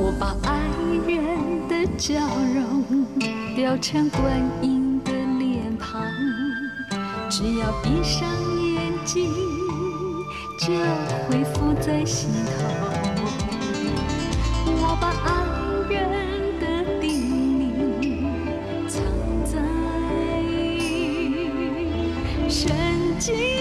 我把爱人的笑容雕成观音的脸庞，只要闭上眼睛，就会浮在心头。我把爱人的叮咛藏在深界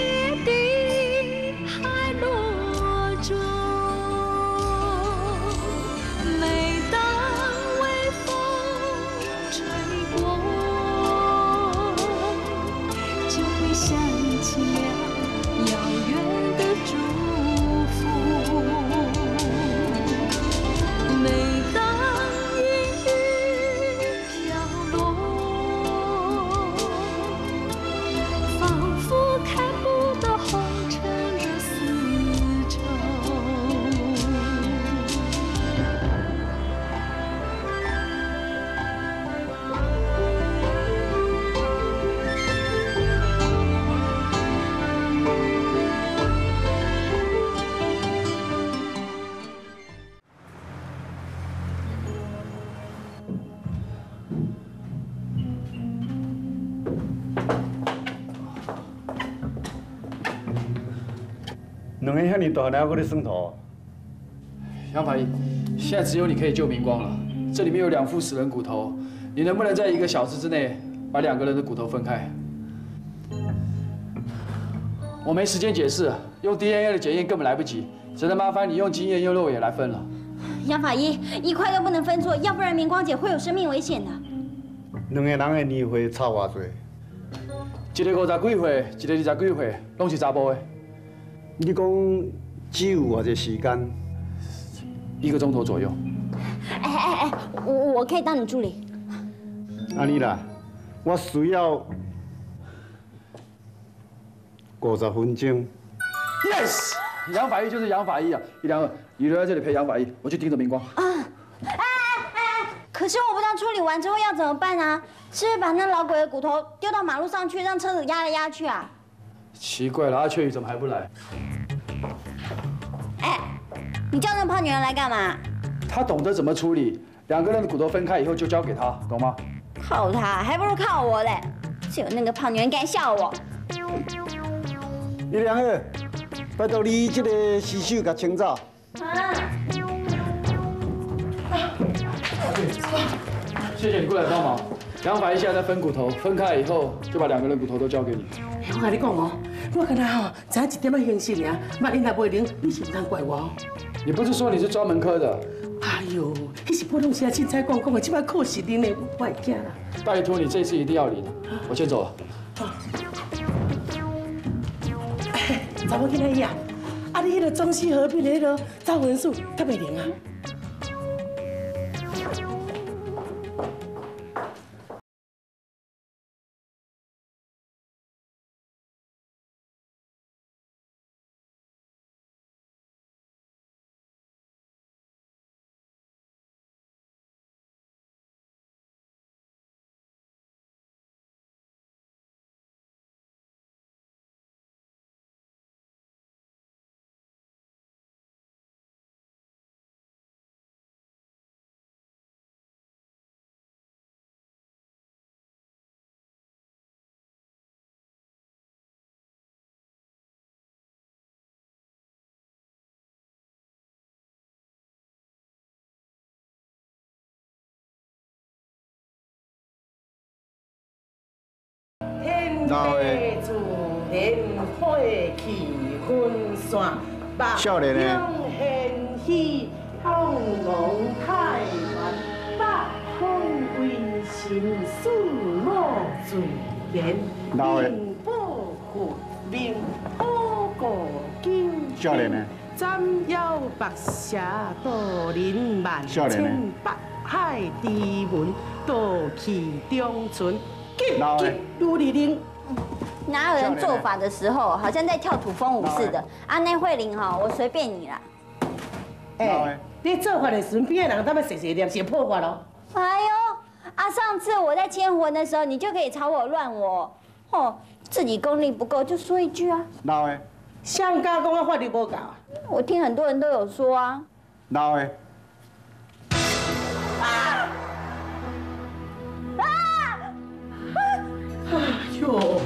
两个遐尼大了，搁咧算图，杨法医，现在只有你可以救明光了。这里面有两副死人骨头，你能不能在一个小时之内把两个人的骨头分开？我没时间解释，用 DNA 的检验根本来不及，只能麻烦你用经验用肉眼来分了。杨法医，一块都不能分错，要不然明光姐会有生命危险的。两个人的年岁差偌济？一个五十几岁，一个二十几岁，拢是查甫的，你讲只有偌济时间？一个钟头左右。哎哎哎，我我可以当你助理。安尼啦，我需要五十分钟。Yes，杨法医就是杨法医啊！一两二，你留在这里陪杨法医，我去盯着明光。啊，哎哎哎可是我不知道处理完之后要怎么办啊？是不是把那老鬼的骨头丢到马路上去，让车子压来压去啊？奇怪了，阿雀鱼怎么还不来？哎，你叫那胖女人来干嘛？她懂得怎么处理，两个人的骨头分开以后就交给她，懂吗？靠她，还不如靠我嘞！只有那个胖女人敢笑我。一良二，拜托你这个洗手甲清走。谢谢你过来帮忙。杨法医现在在分骨头，分开以后就把两个人骨头都交给你。我跟你讲哦，我跟他吼，只一点仔形式尔，万一若袂灵，你是不通怪我哦。你不是说你是专门科的？哎呦，迄是普通时啊，凊彩讲讲的，即摆考试恁的，我会惊啦。拜托你这次一定要领，我先走了。查某囡仔呀，啊你迄个中西合并的迄个招文术，较袂灵啊。天地自然火气分散，百少年的。永献喜，向龙太原，百方为心事莫自言，老的。命保护命保国金少年的。斩妖白蛇渡人万少年的。千百海之文，道气中存，急老的。急如律令。哪有人做法的时候，好像在跳土风舞似的？啊，那慧玲哈，我随便你啦。老的哎，你做法的时候，边的人他们谁谁念写破法咯？哎呦，啊，上次我在签魂的时候，你就可以吵我乱我，哦，自己功力不够就说一句啊。老的香港讲我法律不够啊，我听很多人都有说啊。老的，哎呦，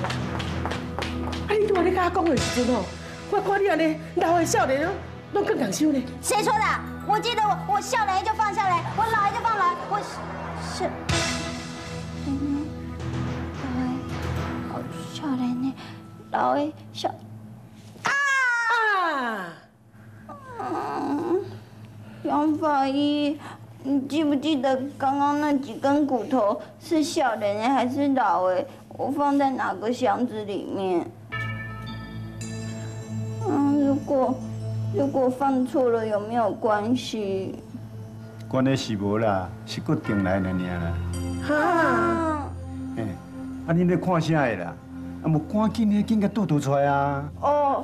啊你拄仔咧甲我讲的时阵哦，我看你安尼老的少年哦，拢更感伤呢。谁说的？我记得我我笑了就放下来，我老了就放老，我是，嗯，老的，好笑脸呢，老的笑，啊！啊，杨法医，你记不记得刚刚那几根骨头是小的呢还是老的？我放在哪个箱子里面？嗯，如果如果放错了，有没有关系？关的是无啦，是骨定来的尔啦。哈，啊，嘿，啊你咧看啥的啦？啊无赶紧的，紧甲倒倒出来啊！哦，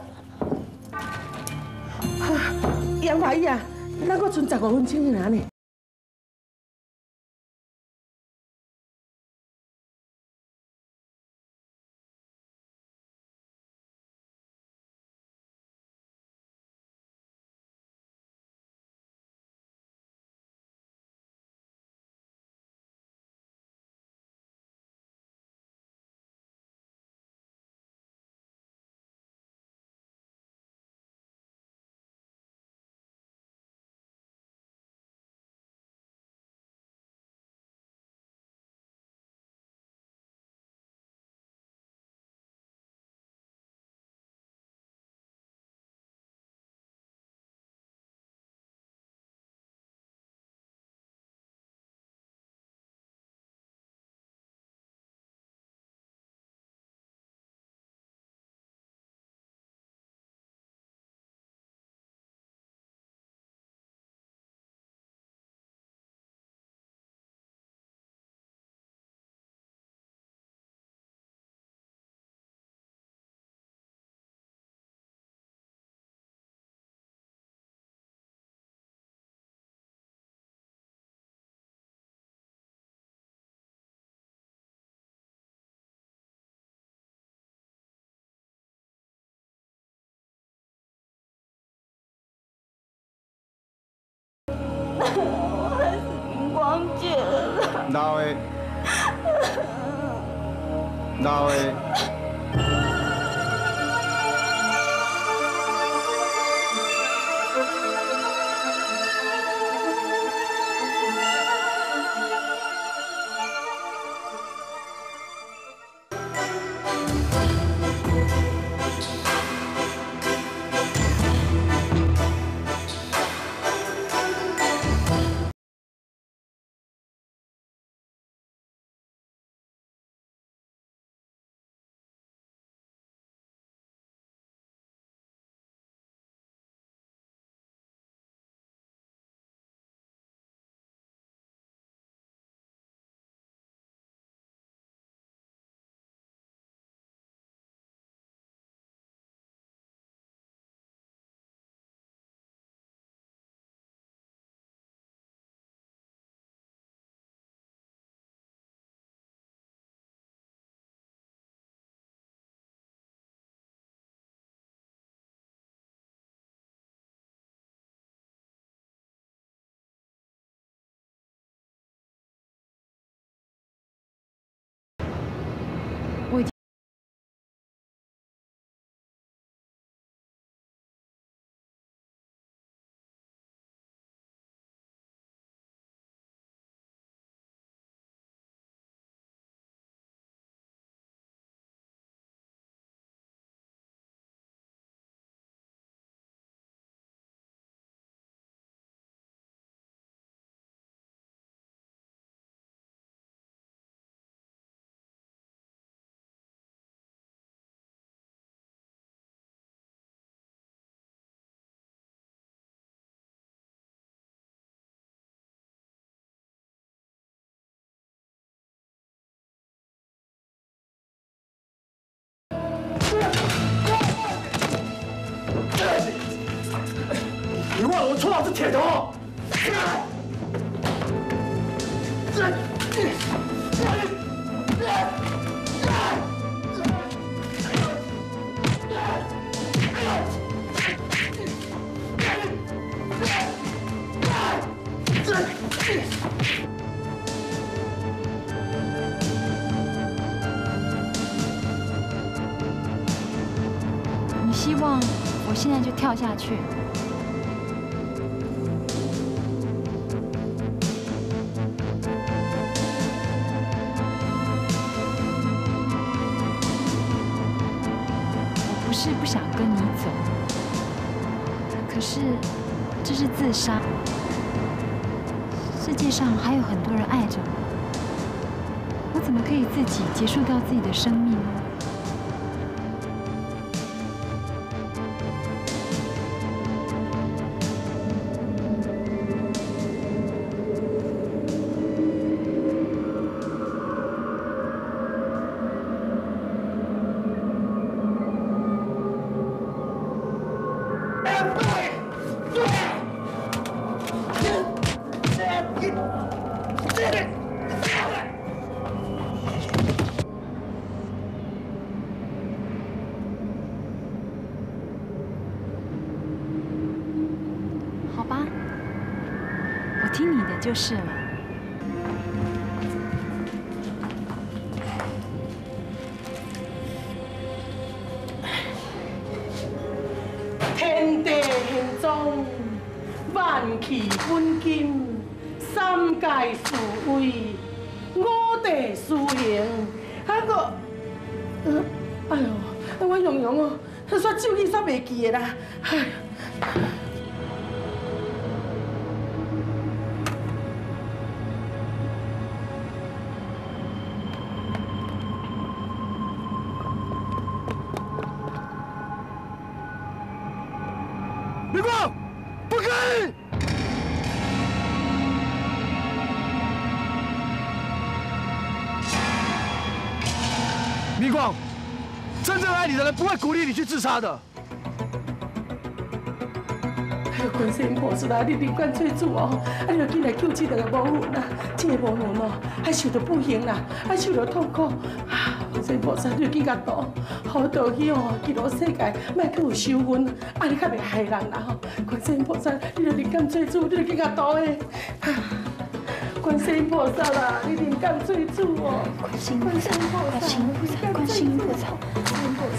杨华姨啊，咱搁剩十五分钟尔呢。老的，老的。铁头，你希望我现在就跳下去？世界上还有很多人爱着我，我怎么可以自己结束掉自己的生命呢？就是了。天地玄宗，万气本金，三界侍卫，五帝私行，啊个，呃哎呦，我用用哦，煞手机煞袂记的啦，哎。明光，不可以！明光，真正爱你的人不会鼓励你去自杀的。哎呦，观世音菩萨啊，你灵感最主哦，啊，你要紧来救这两个母魂啊，这个母魂哦，还受到不幸啦，还受到痛苦。世音菩萨，你要紧甲度，好道去哦，记录世界，莫去有仇恨，啊，你较袂害人啦吼。观世音菩萨，你要灵感最主，你要紧甲度诶。啊观世音菩萨啦，你灵感最主哦。观世音菩萨，观世音菩萨，观世音菩萨，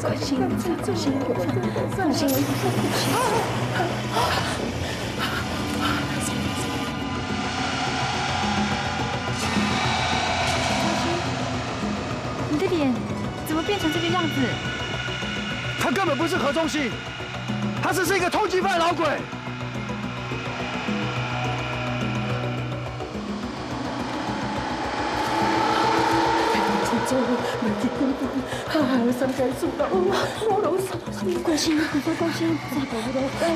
观世音菩萨，观世音菩萨，观世音菩萨。怎么变成这个样子？他根本不是何中信，他只是一个通缉犯老鬼。做两结婚啊，三界数到我拢傻。观世音菩萨，观世音菩萨，保护我！观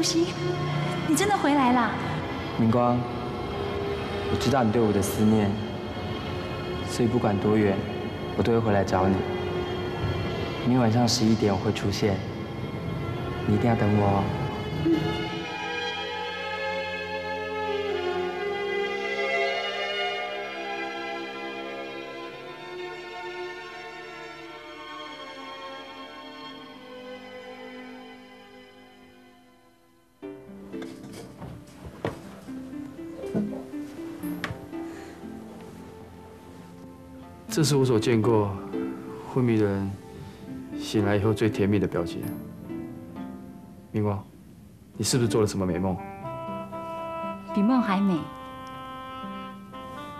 中心，你真的回来了？明光，我知道你对我的思念，所以不管多远，我都会回来找你。明晚上十一点我会出现，你一定要等我哦。这是我所见过昏迷的人醒来以后最甜蜜的表情。明光，你是不是做了什么美梦？比梦还美。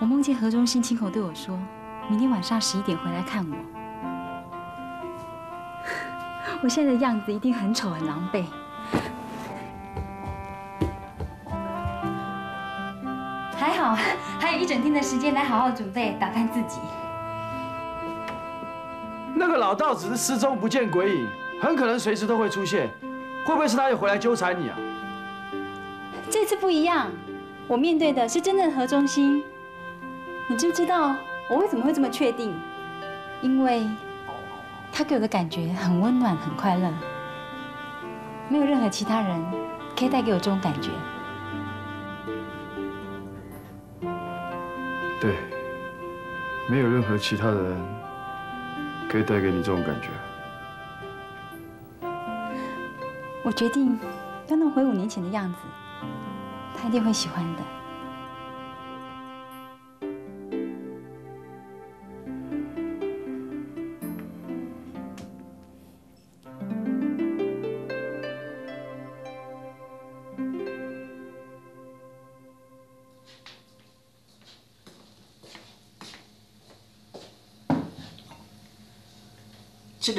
我梦见何中心亲口对我说，明天晚上十一点回来看我。我现在的样子一定很丑很狼狈。还好，还有一整天的时间来好好准备打扮自己。那个老道只是失踪不见鬼影，很可能随时都会出现。会不会是他又回来纠缠你啊？这次不一样，我面对的是真正的何中心。你知不知道我为什么会这么确定？因为他给我的感觉很温暖、很快乐，没有任何其他人可以带给我这种感觉。对，没有任何其他人可以带给你这种感觉。我决定要弄回五年前的样子，他一定会喜欢的。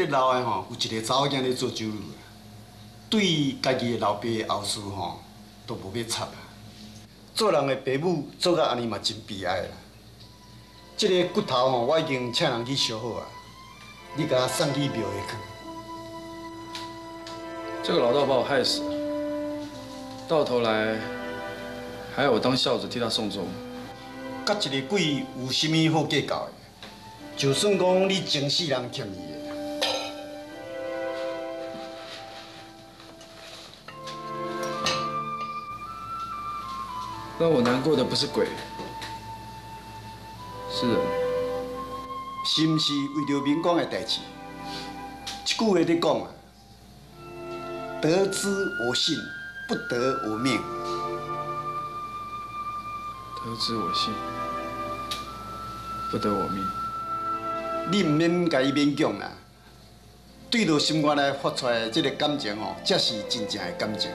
个老的吼，有一个查某囝咧做酒楼，对家己的老爸的后事吼，都无要插啊。做人的爸母做到安尼嘛，真悲哀啦。这个骨头吼，我已经请人去烧好啊，你甲我送去庙里去。这个老道把我害死了，到头来还要我当孝子替他送终。甲一个鬼有啥物好计较的？就算讲你前世人欠伊让我难过的不是鬼，是人。是毋是为着明光的代志？一句话在讲啊，得之我幸，不得我命。得之我幸，不得我命。你毋免甲伊勉强啦，对着心肝内发出来的这个感情哦，才是真正的感情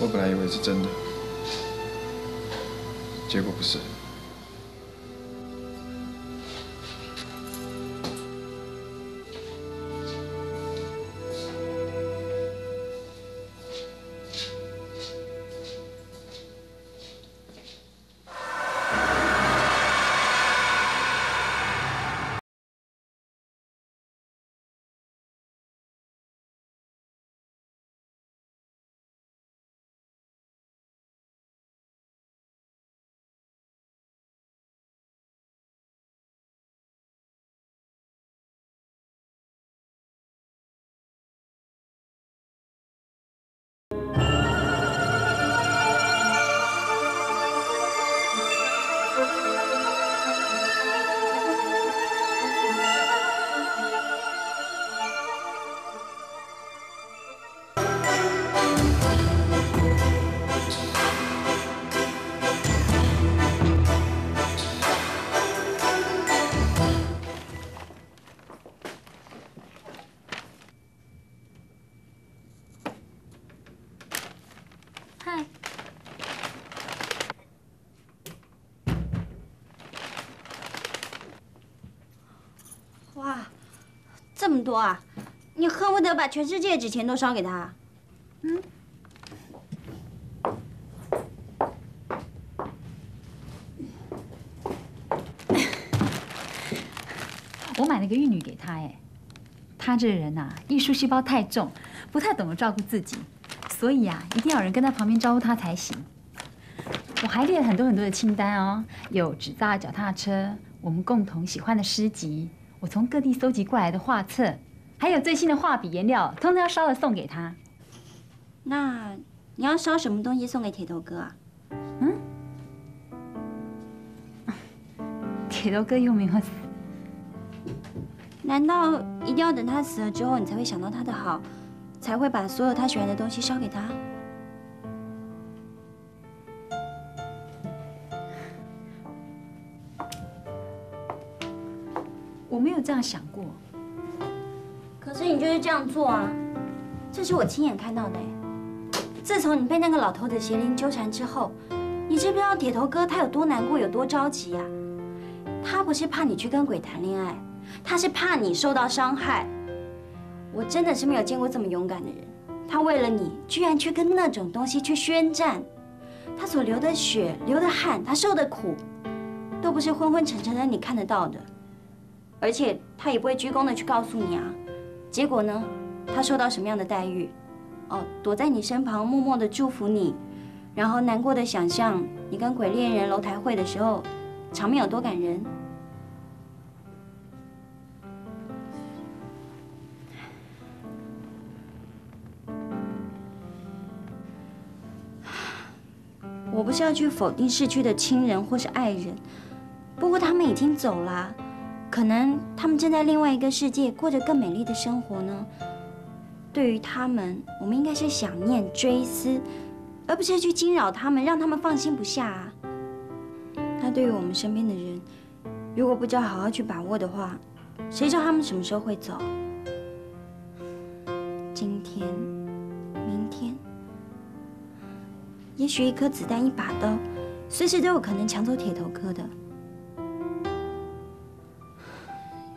我本来以为是真的，结果不是。这么多啊！你恨不得把全世界纸钱都烧给他。我买了个玉女给他，哎，他这人呐、艺术细胞太重，不太懂得照顾自己，所以啊，一定要有人跟他旁边招呼他才行。我还列了很多很多的清单哦，有纸扎脚踏车，我们共同喜欢的诗集，我从各地搜集过来的画册，还有最新的画笔颜料，通通要烧了送给他。那你要烧什么东西送给铁头哥啊？铁头哥又没有死，难道一定要等他死了之后，你才会想到他的好，才会把所有他喜欢的东西烧给他？你就是这样做啊！这是我亲眼看到的。自从你被那个老头子邪灵纠缠之后，你知不知道铁头哥他有多难过，有多着急啊？他不是怕你去跟鬼谈恋爱，他是怕你受到伤害。我真的是没有见过这么勇敢的人。他为了你，居然去跟那种东西去宣战。他所流的血、流的汗，他受的苦，都不是昏昏沉沉的你看得到的。而且他也不会鞠躬的去告诉你啊。结果呢，他受到什么样的待遇？哦，躲在你身旁，默默的祝福你，然后难过的想象你跟鬼恋人楼台会的时候，场面有多感人。我不是要去否定逝去的亲人或是爱人，不过他们已经走了，可能他们正在另外一个世界过着更美丽的生活呢。对于他们，我们应该是想念、追思，而不是去惊扰他们，让他们放心不下啊。那对于我们身边的人，如果不知道好好去把握的话，谁知道他们什么时候会走？今天、明天，也许一颗子弹、一把刀，随时都有可能抢走铁头哥的。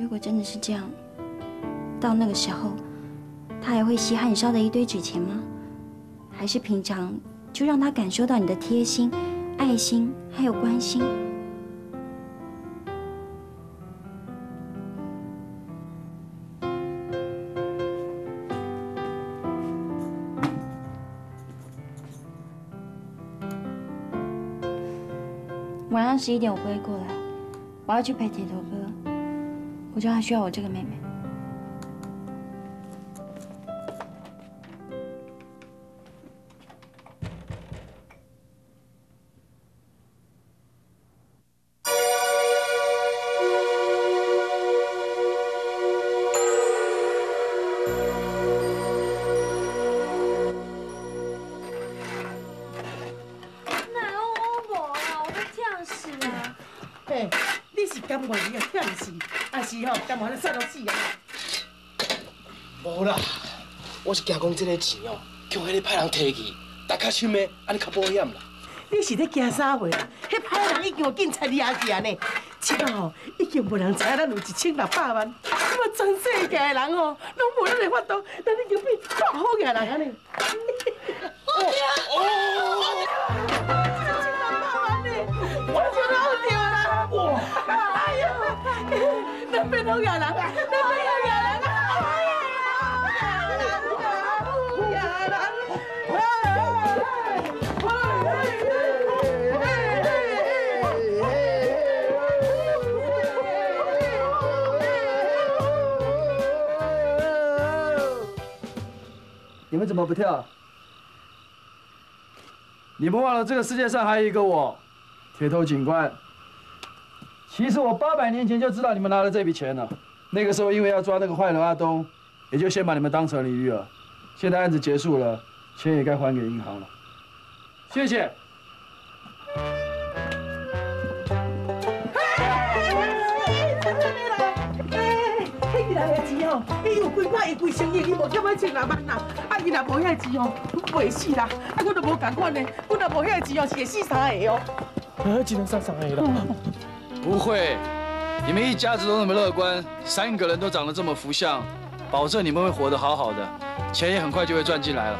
如果真的是这样，到那个时候。他还会稀罕你烧的一堆纸钱吗？还是平常就让他感受到你的贴心、爱心还有关心？晚上十一点我不会过来，我要去陪铁头哥。我就还需要我这个妹妹。无啦，我是惊讲这个钱哦，叫迄个歹人摕去，大家心的，安尼较保险啦。你是咧惊啥话啊？迄歹人已经有警察抓去啊呢，即个吼已经无人知影咱有一千六百万，那么全世界的人哦，拢无咱的法度，咱已经变大好人啊呢。哦哦。都有人，那边有人啊！你们怎么不跳？你们忘了这个世界上还有一个我，铁头警官。其实我八百年前就知道你们拿了这笔钱了，那个时候因为要抓那个坏人阿东，也就先把你们当成鲤鱼了。现在案子结束了，钱也该还给银行了。谢谢。伊来的钱哦，伊有几块，伊几生意，伊无欠我千六万呐。啊，伊若无遐钱哦，袂死啦。啊，我都无共款呢，我若无遐钱哦，是会死三个哦。啊，只能杀三个了。不会，你们一家子都那么乐观，三个人都长得这么福相，保证你们会活得好好的，钱也很快就会赚进来了。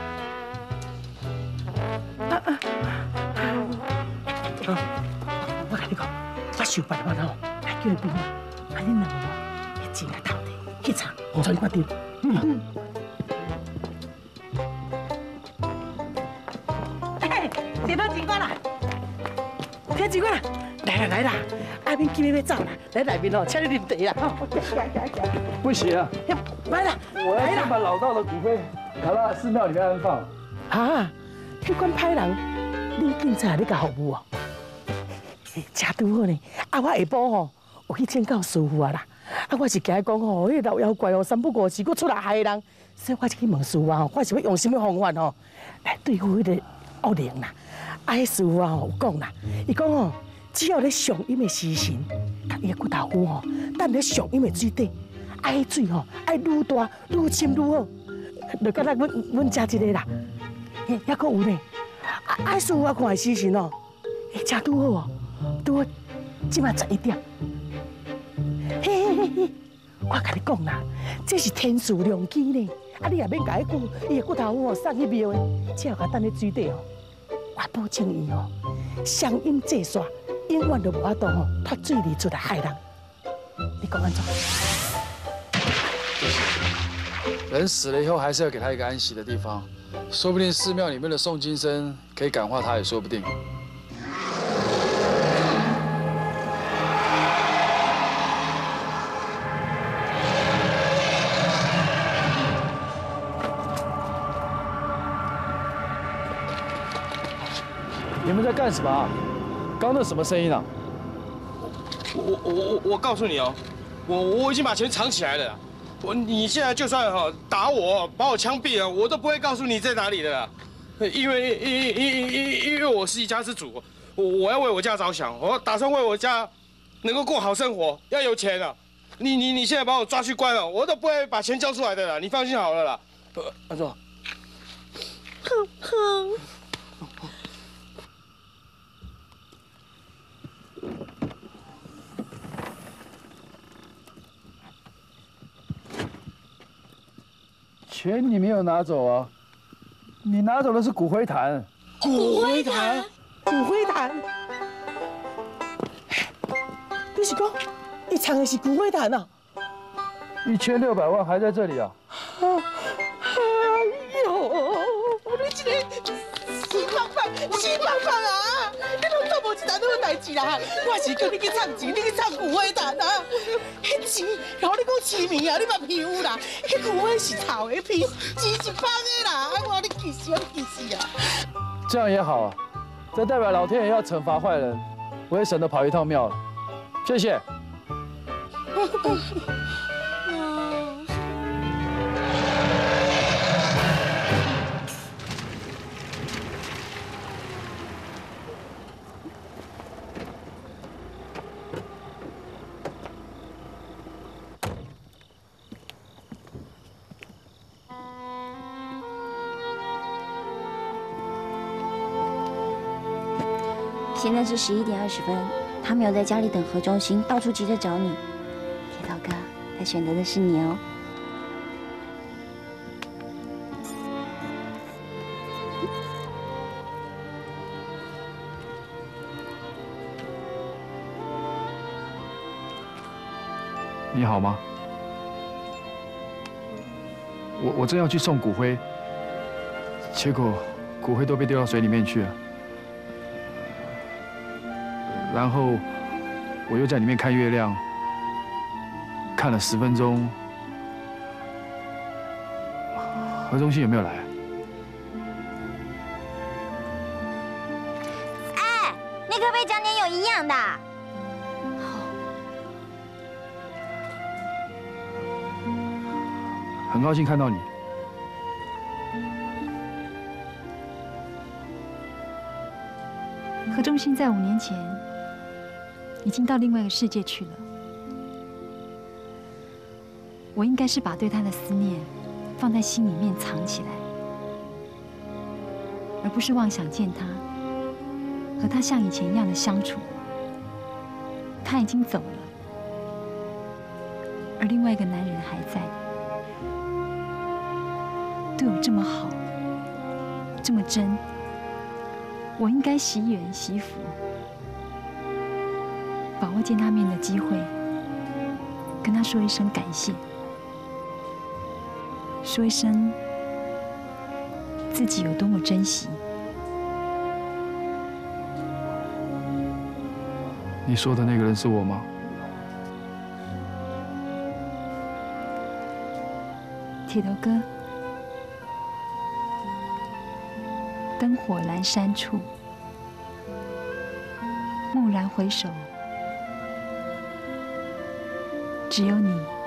我跟你讲，我想办法哦，来叫兵啊，啊你两个一钱来偷的，去查，我找你今日要走啦，来内面哦，请你啉茶啦。不行啊！来啦！我要先把老道的骨灰拿到寺庙里面安放。啊！迄款歹人，你警察你甲服务哦？真拄好呢！啊，我下晡吼我去请教师傅啊啦。啊，我是惊讲吼，迄老妖怪哦三不五时佫出来害人，所以我就去问师傅啊，我是要用什么方法吼来对付迄个恶灵啦？啊，迄师傅啊有讲啦，伊讲哦。只要咧上阴的时辰，甲伊的骨头骨吼，等咧上阴的水底，爱水吼爱愈大愈深愈好。就敢若阮阮食一个啦，嘿，还佫有呢。啊，啊，师傅我看的时辰哦，嘿，正拄好哦，拄好，即嘛十一点。嘿嘿嘿嘿，我甲你讲啦，这是天赐良机呢。啊，你也免甲伊骨，伊的骨头哦送去庙的，只要甲等咧水底哦，我保证伊哦，上阴济煞，永远都无法度哦脱水里出来害人。你讲安怎？人死了以后，还是要给他一个安息的地方。说不定寺庙里面的诵经声可以感化他，也说不定。你们在干什么？刚那什么声音啊？我我我我我告诉你哦，我我已经把钱藏起来了。我你现在就算哈打我，把我枪毙了，我都不会告诉你在哪里的，因为因因因因因为我是一家之主，我我要为我家着想，我打算为我家能够过好生活，要有钱啊。你你你现在把我抓去关了，我都不会把钱交出来的啦，你放心好了啦。呃，安总。哼哼。钱你没有拿走啊？你拿走的是骨灰坛。骨灰坛，骨灰坛。你是讲，你藏的是骨灰坛啊？一千六百万还在这里啊？哎代志啦！我是叫你去藏钱，你去藏骨灰坛啊？迄钱，然后你讲痴迷啊？你嘛屁有啦？迄骨灰是臭的屁，钱是芳的啦！我你气死我，气死啊！这样也好啊，这代表老天爷要惩罚坏人，我也省得跑一趟庙了。谢谢。现在是十一点二十分，他没有在家里等何忠心，到处急着找你。铁道哥，他选择的是你哦。你好吗？我我正要去送骨灰，结果骨灰都被丢到水里面去了。然后我又在里面看月亮，看了十分钟。何忠信有没有来？哎，你可不可以讲点有营养的？很高兴看到你。何忠信在五年前已经到另外一个世界去了。我应该是把对他的思念放在心里面藏起来，而不是妄想见他，和他像以前一样的相处。他已经走了，而另外一个男人还在，对我这么好，这么真。我应该惜缘惜福，把握见他面的机会，跟他说一声感谢，说一声自己有多么珍惜。你说的那个人是我吗？铁头哥。灯火阑珊处，蓦然回首，只有你。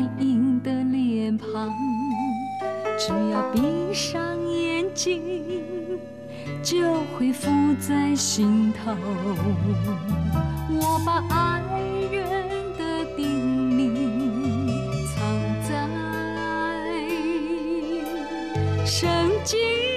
成观音的脸庞，只要闭上眼睛，就会浮在心头。我把爱人的叮咛藏在圣经。